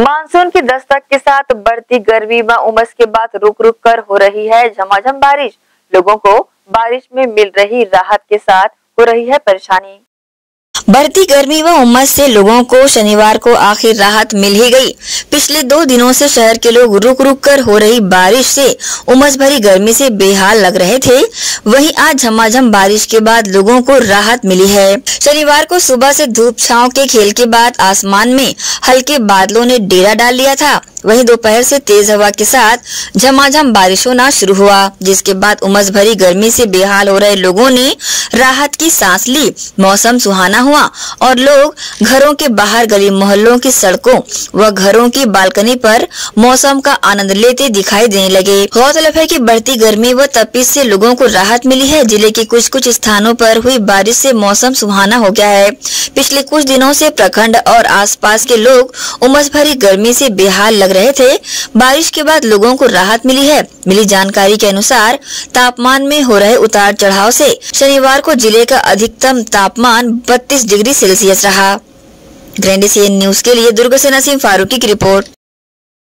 Monsoon की दस्तक के साथ बढ़ती गर्मी व उमस के बाद रुक रुक कर हो रही है झमाझम बारिश। लोगों को बारिश में मिल रही राहत के साथ हो रही है परेशानी। बढ़ती गर्मी व उमस से लोगों को शनिवार को आखिर राहत मिल ही गई। पिछले दो दिनों से शहर के लोग रुक रुक कर हो रही बारिश से उमस भरी गर्मी से बेहाल लग रहे थे। वहीं आज झमाझम बारिश के बाद लोगों को राहत मिली है। शनिवार को सुबह से धूप छाव के खेल के बाद आसमान में हल्के बादलों ने डेरा डाल लिया था। वहीं दोपहर से तेज हवा के साथ झमाझम बारिश होना शुरू हुआ, जिसके बाद उमस भरी गर्मी से बेहाल हो रहे लोगों ने राहत की सांस ली। मौसम सुहाना हुआ और लोग घरों के बाहर गली मोहल्लों की सड़कों व घरों की बालकनी पर मौसम का आनंद लेते दिखाई देने लगे। गौरतलब है कि बढ़ती गर्मी व तपिश से लोगों को राहत मिली है। ज़िले के कुछ कुछ स्थानों पर हुई बारिश से मौसम सुहाना हो गया है। पिछले कुछ दिनों से प्रखंड और आसपास के लोग उमस भरी गर्मी से बेहाल लग रहे थे। बारिश के बाद लोगों को राहत मिली है। मिली जानकारी के अनुसार तापमान में हो रहे उतार चढ़ाव से शनिवार को ज़िले का अधिकतम तापमान 32 डिग्री सेल्सियस रहा। ग्रैंड न्यूज़ के लिए दुर्ग से नसीम फारूकी की रिपोर्ट।